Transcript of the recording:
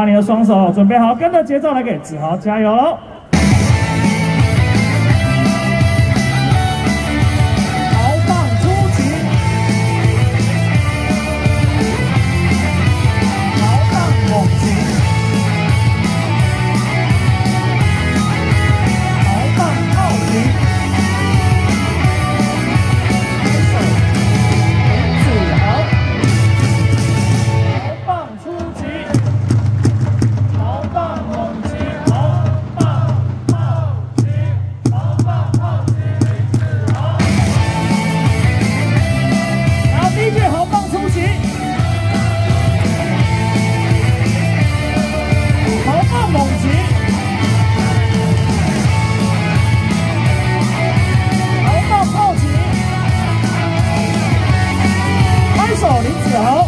把你的双手准备好，跟着节奏来给子豪加油！少林寺啊